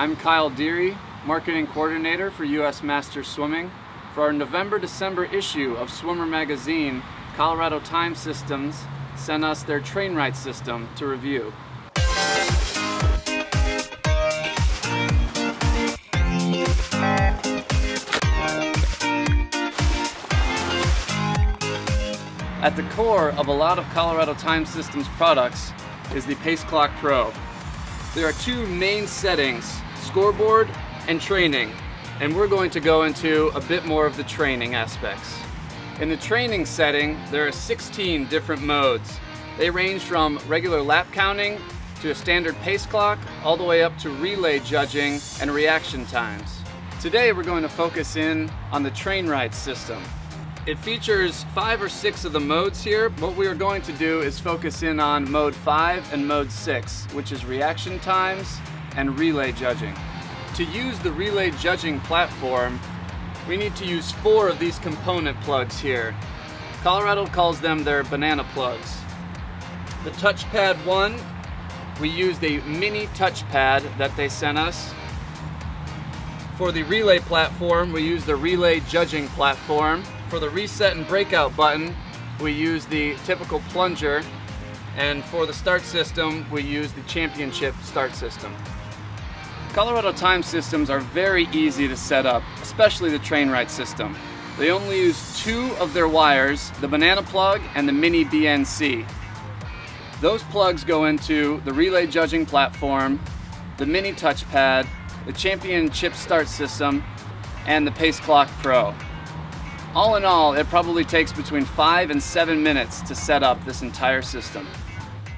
I'm Kyle Deery, Marketing Coordinator for U.S. Masters Swimming. For our November-December issue of Swimmer Magazine, Colorado Time Systems sent us their Train Right system to review. At the core of a lot of Colorado Time Systems products is the Pace Clock Pro. There are two main settings, scoreboard and training, and we're going to go into a bit more of the training aspects. In the training setting, there are 16 different modes. They range from regular lap counting to a standard pace clock, all the way up to relay judging and reaction times. Today we're going to focus in on the Train Right system. It features five or six of the modes here. What we are going to do is focus in on mode five and mode six, which is reaction times and relay judging. To use the relay judging platform, we need to use four of these component plugs here. Colorado calls them their banana plugs. The touchpad one, we used a mini touchpad that they sent us. For the relay platform, we use the relay judging platform. For the reset and breakout button, we use the typical plunger, and for the start system, we use the championship start system. Colorado time systems are very easy to set up, especially the Train Right system. They only use two of their wires, the banana plug and the mini BNC. Those plugs go into the relay judging platform, the mini touchpad, the championship start system, and the Pace Clock Pro. All in all, it probably takes between five and seven minutes to set up this entire system.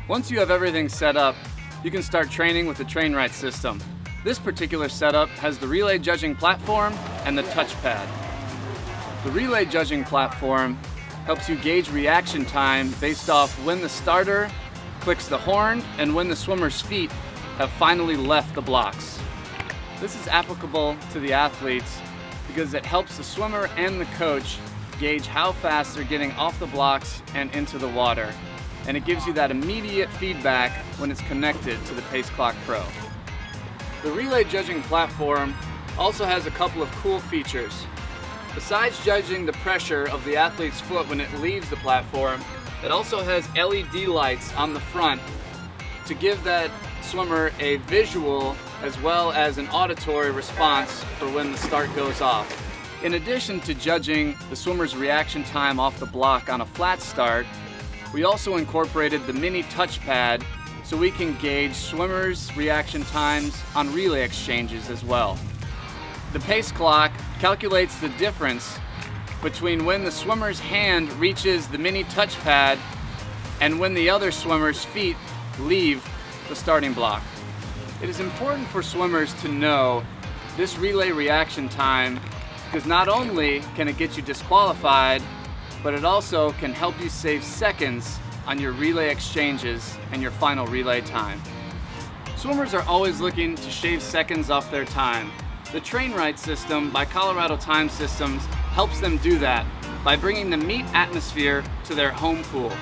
Once you have everything set up, you can start training with the Train Right system. This particular setup has the relay judging platform and the touchpad. The relay judging platform helps you gauge reaction time based off when the starter clicks the horn and when the swimmer's feet have finally left the blocks. This is applicable to the athletes because it helps the swimmer and the coach gauge how fast they're getting off the blocks and into the water. And it gives you that immediate feedback when it's connected to the Pace Clock Pro. The relay judging platform also has a couple of cool features. Besides judging the pressure of the athlete's foot when it leaves the platform, it also has LED lights on the front to give that swimmer a visual as well as an auditory response for when the start goes off. In addition to judging the swimmer's reaction time off the block on a flat start, we also incorporated the mini touchpad so we can gauge swimmers' reaction times on relay exchanges as well. The pace clock calculates the difference between when the swimmer's hand reaches the mini touchpad and when the other swimmer's feet leave the starting block. It is important for swimmers to know this relay reaction time because not only can it get you disqualified, but it also can help you save seconds on your relay exchanges and your final relay time. Swimmers are always looking to shave seconds off their time. The Train Right system by Colorado Time Systems helps them do that by bringing the meet atmosphere to their home pool.